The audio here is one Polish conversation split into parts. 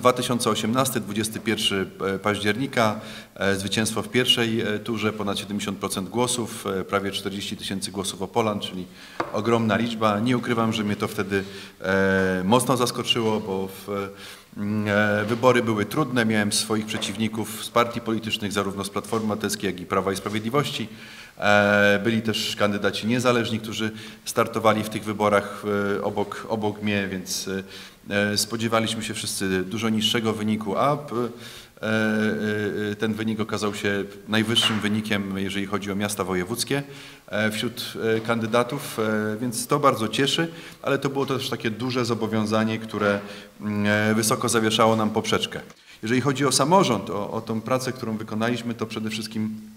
2018, 21 października, e, zwycięstwo w pierwszej e, turze, ponad 70% głosów, e, prawie 40 tysięcy głosów Opolan, czyli ogromna liczba. Nie ukrywam, że mnie to wtedy e, mocno zaskoczyło, bo w, e, wybory były trudne. Miałem swoich przeciwników z partii politycznych, zarówno z Platformy Obywatelskiej, jak i Prawa i Sprawiedliwości. E, Byli też kandydaci niezależni, którzy startowali w tych wyborach e, obok, obok mnie, więc e, spodziewaliśmy się wszyscy dużo niższego wyniku, a e, e, ten wynik okazał się najwyższym wynikiem, jeżeli chodzi o miasta wojewódzkie e, wśród e, kandydatów, e, więc to bardzo cieszy, ale to było też takie duże zobowiązanie, które mm, e, wysoko zawieszało nam poprzeczkę. Jeżeli chodzi o samorząd, o, o tą pracę, którą wykonaliśmy, to przede wszystkim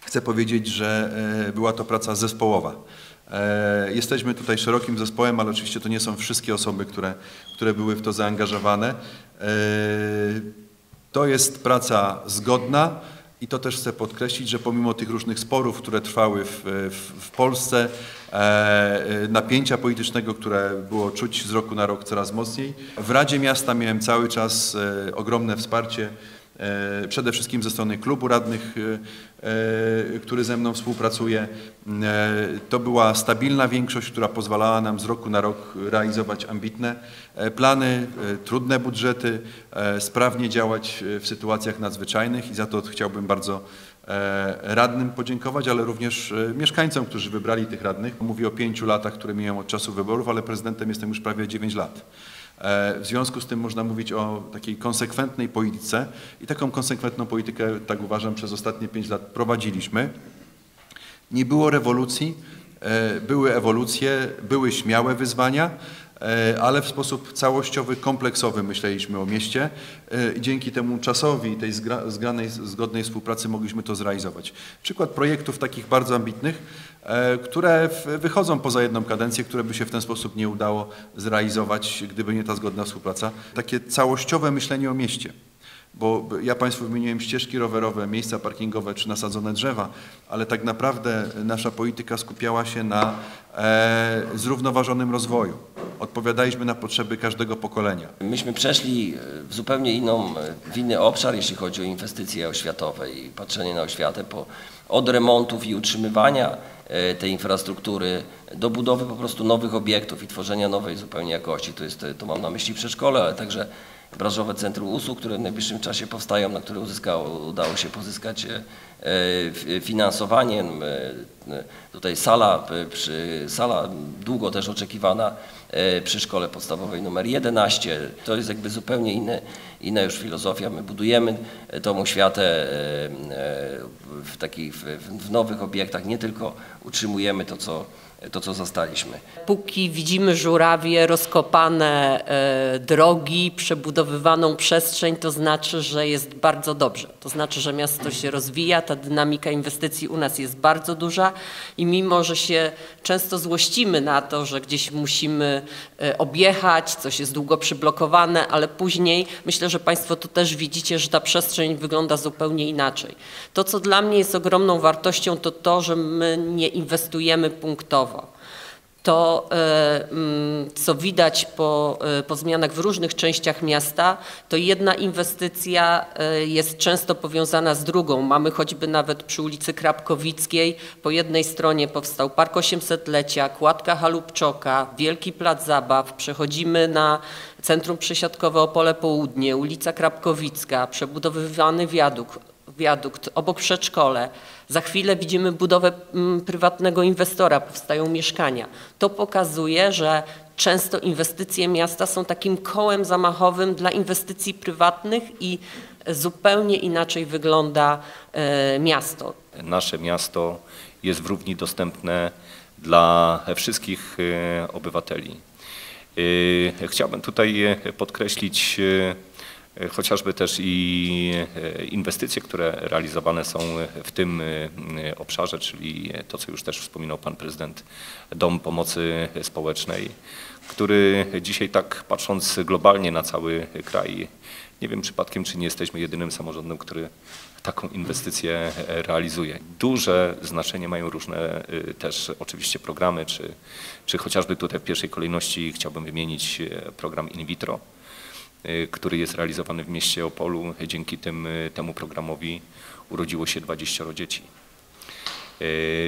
Chcę powiedzieć, że e, była to praca zespołowa. E, Jesteśmy tutaj szerokim zespołem, ale oczywiście to nie są wszystkie osoby, które, które były w to zaangażowane. To jest praca zgodna i to też chcę podkreślić, że pomimo tych różnych sporów, które trwały w, w, w Polsce, e, e, napięcia politycznego, które było czuć z roku na rok coraz mocniej, w Radzie Miasta miałem cały czas e, ogromne wsparcie przede wszystkim ze strony klubu radnych, e, e, który ze mną współpracuje. E, To była stabilna większość, która pozwalała nam z roku na rok realizować ambitne e, plany, e, trudne budżety, e, sprawnie działać e, w sytuacjach nadzwyczajnych i za to chciałbym bardzo e, radnym podziękować, ale również e, mieszkańcom, którzy wybrali tych radnych. Mówię o pięciu latach, które miałem od czasu wyborów, ale prezydentem jestem już prawie 9 lat. E, W związku z tym można mówić o takiej konsekwentnej polityce i taką konsekwentną politykę, tak uważam, przez ostatnie pięć lat prowadziliśmy. Nie było rewolucji, e, były ewolucje, były śmiałe wyzwania, ale w sposób całościowy, kompleksowy myśleliśmy o mieście e, i dzięki temu czasowi tej zgra- zgranej, zgodnej współpracy mogliśmy to zrealizować. Przykład projektów takich bardzo ambitnych, e, które wychodzą poza jedną kadencję, które by się w ten sposób nie udało zrealizować, gdyby nie ta zgodna współpraca. Takie całościowe myślenie o mieście bo ja Państwu wymieniłem ścieżki rowerowe, miejsca parkingowe czy nasadzone drzewa, ale tak naprawdę nasza polityka skupiała się na e, zrównoważonym rozwoju. Odpowiadaliśmy na potrzeby każdego pokolenia. Myśmy przeszli e, w zupełnie inną, e, w inny obszar, jeśli chodzi o inwestycje oświatowe i patrzenie na oświatę, po, od remontów i utrzymywania e, tej infrastruktury do budowy po prostu nowych obiektów i tworzenia nowej zupełnie jakości. To, jest, to mam na myśli przedszkole, ale także branżowe centrum usług, które w najbliższym czasie powstają, na które uzyskało, udało się pozyskać e, finansowanie. E, Tutaj sala, e, przy, sala długo też oczekiwana przy szkole podstawowej numer 11. To jest jakby zupełnie inne, inna już filozofia. My budujemy tą oświatę w takich w, w nowych obiektach, nie tylko utrzymujemy to, co, to, co zastaliśmy. Póki widzimy żurawie, rozkopane e, drogi, przebudowywaną przestrzeń, to znaczy, że jest bardzo dobrze. To znaczy, że miasto się rozwija, ta dynamika inwestycji u nas jest bardzo duża i mimo, że się często złościmy na to, że gdzieś musimy e, objechać, coś jest długo przyblokowane, ale później myślę, że Państwo tu też widzicie, że ta przestrzeń wygląda zupełnie inaczej. To, co dla mnie jest ogromną wartością, to to, że my nie inwestujemy punktowo to, e, mm, co widać po, e, po zmianach w różnych częściach miasta, to jedna inwestycja e, jest często powiązana z drugą. Mamy choćby nawet przy ulicy Krapkowickiej, po jednej stronie powstał Park 800-lecia, Kładka Halubczoka, Wielki Plac Zabaw, przechodzimy na Centrum Przesiadkowe Opole Południe, ulica Krapkowicka, przebudowywany wiadukt, wiadukt, obok przedszkole. Za chwilę widzimy budowę mm, prywatnego inwestora, powstają mieszkania. To pokazuje, że często inwestycje miasta są takim kołem zamachowym dla inwestycji prywatnych i zupełnie inaczej wygląda e, miasto. nasze miasto jest w równi dostępne dla wszystkich e, obywateli. E, Chciałbym tutaj podkreślić chociażby też i e, inwestycje, które realizowane są w tym e, obszarze, czyli to, co już też wspominał Pan Prezydent, Dom Pomocy Społecznej, który dzisiaj tak patrząc globalnie na cały kraj, nie wiem przypadkiem, czy nie jesteśmy jedynym samorządem, który taką inwestycję e, realizuje. Duże znaczenie mają różne też oczywiście programy, czy, czy chociażby tutaj w pierwszej kolejności chciałbym wymienić e, program in vitro, który jest realizowany w mieście Opolu. Dzięki tym, temu programowi urodziło się 20 dzieci.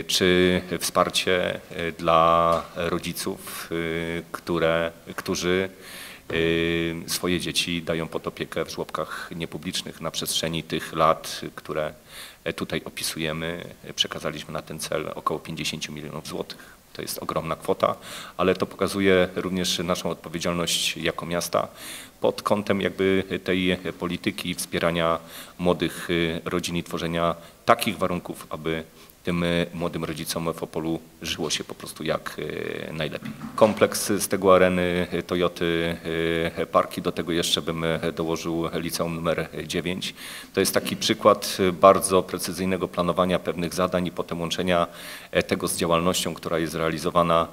Czy wsparcie dla rodziców, które, którzy swoje dzieci dają pod opiekę w żłobkach niepublicznych na przestrzeni tych lat, które tutaj opisujemy. Przekazaliśmy na ten cel około 50 milionów złotych. To jest ogromna kwota, ale to pokazuje również naszą odpowiedzialność jako miasta pod kątem jakby tej polityki wspierania młodych rodzin i tworzenia takich warunków, aby tym młodym rodzicom w Opolu żyło się po prostu jak najlepiej. Kompleks z tego areny Toyoty, parki, do tego jeszcze bym dołożył liceum numer 9. To jest taki przykład bardzo precyzyjnego planowania pewnych zadań i potem łączenia tego z działalnością, która jest realizowana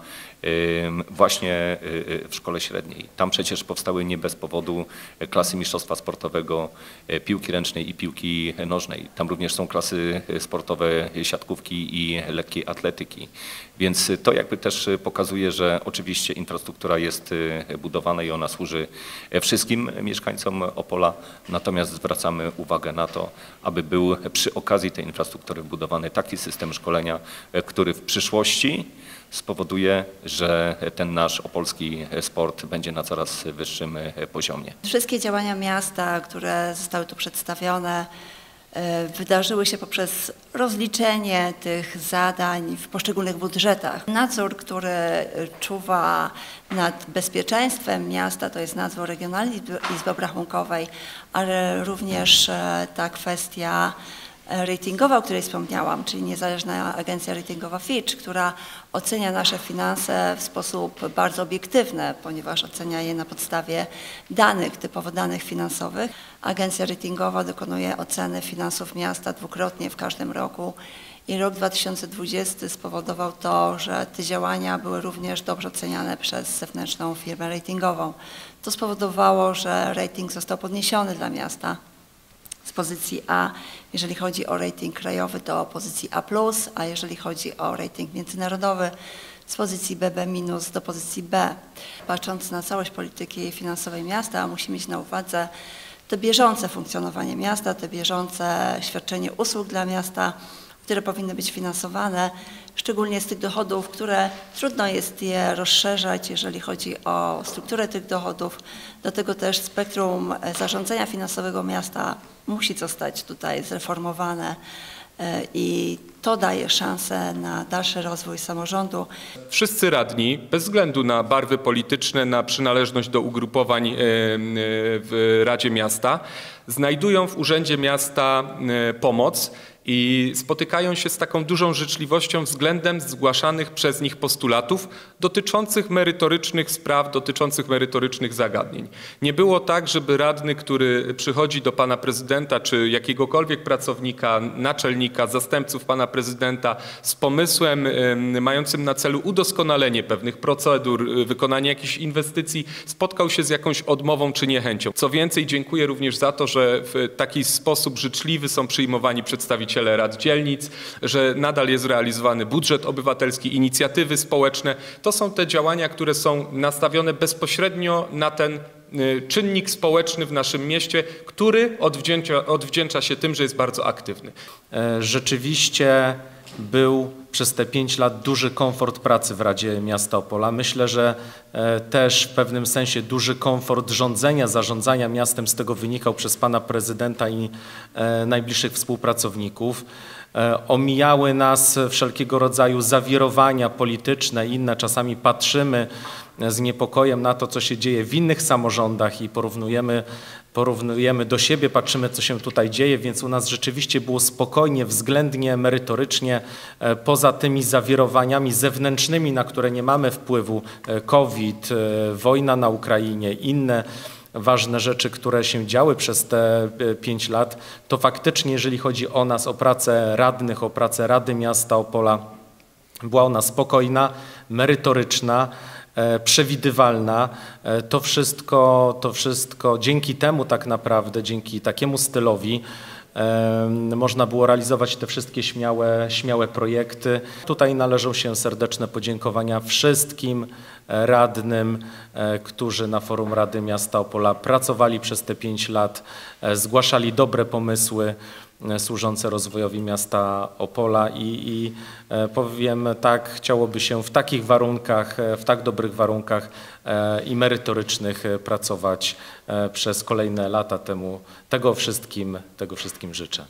właśnie w szkole średniej. Tam przecież powstały nie bez powodu klasy mistrzostwa sportowego piłki ręcznej i piłki nożnej. Tam również są klasy sportowe i lekkiej atletyki. Więc to jakby też pokazuje, że oczywiście infrastruktura jest budowana i ona służy wszystkim mieszkańcom Opola, natomiast zwracamy uwagę na to, aby był przy okazji tej infrastruktury budowany taki system szkolenia, który w przyszłości spowoduje, że ten nasz opolski sport będzie na coraz wyższym poziomie. Wszystkie działania miasta, które zostały tu przedstawione, wydarzyły się poprzez rozliczenie tych zadań w poszczególnych budżetach. Nadzór, który czuwa nad bezpieczeństwem miasta, to jest nadzór Regionalnej Izby Obrachunkowej, ale również ta kwestia ratingowa, o której wspomniałam, czyli niezależna agencja ratingowa Fitch, która ocenia nasze finanse w sposób bardzo obiektywny, ponieważ ocenia je na podstawie danych, typowo danych finansowych. Agencja ratingowa dokonuje oceny finansów miasta dwukrotnie w każdym roku i rok 2020 spowodował to, że te działania były również dobrze oceniane przez zewnętrzną firmę ratingową. To spowodowało, że rating został podniesiony dla miasta pozycji A, jeżeli chodzi o rating krajowy, do pozycji A+, a jeżeli chodzi o rating międzynarodowy, z pozycji BB- do pozycji B. Patrząc na całość polityki finansowej miasta, musimy mieć na uwadze to bieżące funkcjonowanie miasta, te bieżące świadczenie usług dla miasta, które powinny być finansowane, szczególnie z tych dochodów, które trudno jest je rozszerzać, jeżeli chodzi o strukturę tych dochodów. Do tego też spektrum zarządzania finansowego miasta musi zostać tutaj zreformowane i to daje szansę na dalszy rozwój samorządu. Wszyscy radni, bez względu na barwy polityczne, na przynależność do ugrupowań w Radzie Miasta, znajdują w Urzędzie Miasta pomoc i spotykają się z taką dużą życzliwością względem zgłaszanych przez nich postulatów dotyczących merytorycznych spraw, dotyczących merytorycznych zagadnień. Nie było tak, żeby radny, który przychodzi do pana prezydenta czy jakiegokolwiek pracownika, naczelnika, zastępców pana prezydenta z pomysłem mającym na celu udoskonalenie pewnych procedur, wykonanie jakichś inwestycji, spotkał się z jakąś odmową czy niechęcią. Co więcej, dziękuję również za to, że w taki sposób życzliwy są przyjmowani przedstawiciele rad dzielnic, że nadal jest realizowany budżet obywatelski, inicjatywy społeczne. To są te działania, które są nastawione bezpośrednio na ten czynnik społeczny w naszym mieście, który odwdzięcza, odwdzięcza się tym, że jest bardzo aktywny. Rzeczywiście był przez te pięć lat duży komfort pracy w Radzie Miasta Opola. Myślę, że też w pewnym sensie duży komfort rządzenia, zarządzania miastem z tego wynikał przez pana prezydenta i najbliższych współpracowników. Omijały nas wszelkiego rodzaju zawirowania polityczne i inne. Czasami patrzymy z niepokojem na to, co się dzieje w innych samorządach i porównujemy porównujemy do siebie, patrzymy, co się tutaj dzieje, więc u nas rzeczywiście było spokojnie, względnie merytorycznie, poza tymi zawirowaniami zewnętrznymi, na które nie mamy wpływu, COVID, wojna na Ukrainie, inne ważne rzeczy, które się działy przez te pięć lat, to faktycznie, jeżeli chodzi o nas, o pracę radnych, o pracę Rady Miasta Opola, była ona spokojna, merytoryczna, przewidywalna. To wszystko, to wszystko dzięki temu tak naprawdę, dzięki takiemu stylowi można było realizować te wszystkie śmiałe, śmiałe projekty. Tutaj należą się serdeczne podziękowania wszystkim e, radnym, e, którzy na forum Rady Miasta Opola pracowali przez te pięć lat, e, zgłaszali dobre pomysły służące rozwojowi miasta Opola i, i e, powiem tak, chciałoby się w takich warunkach, e, w tak dobrych warunkach e, i merytorycznych e, pracować e, przez kolejne lata temu. Tego wszystkim, tego wszystkim życzę.